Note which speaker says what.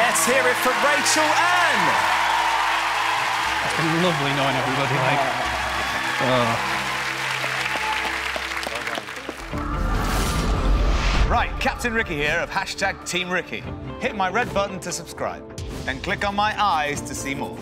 Speaker 1: Let's hear it for Rachel Ann.
Speaker 2: It's been lovely knowing everybody, like. Oh.
Speaker 1: Right, Captain Ricky here of hashtag Team Ricky. Hit my red button to subscribe, then click on my eyes to see more.